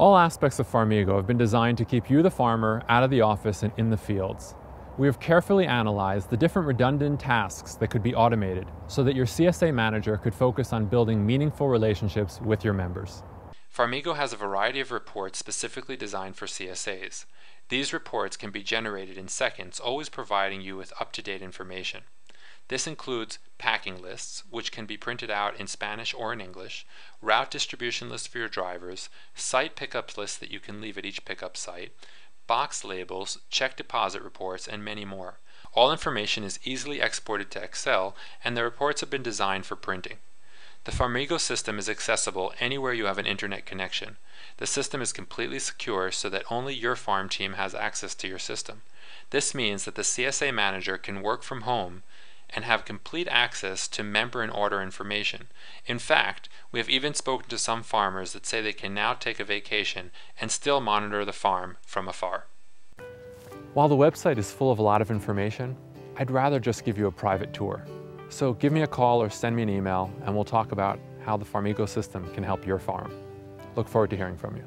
All aspects of Farmigo have been designed to keep you, the farmer, out of the office and in the fields. We have carefully analyzed the different redundant tasks that could be automated so that your CSA manager could focus on building meaningful relationships with your members. Farmigo has a variety of reports specifically designed for CSAs. These reports can be generated in seconds, always providing you with up-to-date information. This includes packing lists, which can be printed out in Spanish or in English, route distribution lists for your drivers, site pickup lists that you can leave at each pickup site, box labels, check deposit reports, and many more. All information is easily exported to Excel, and the reports have been designed for printing. The Farmigo system is accessible anywhere you have an internet connection. The system is completely secure so that only your farm team has access to your system. This means that the CSA manager can work from home and have complete access to member and order information. In fact, we have even spoken to some farmers that say they can now take a vacation and still monitor the farm from afar. While the website is full of a lot of information, I'd rather just give you a private tour. So give me a call or send me an email and we'll talk about how the Farmigo system can help your farm. Look forward to hearing from you.